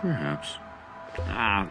Perhaps. Ah,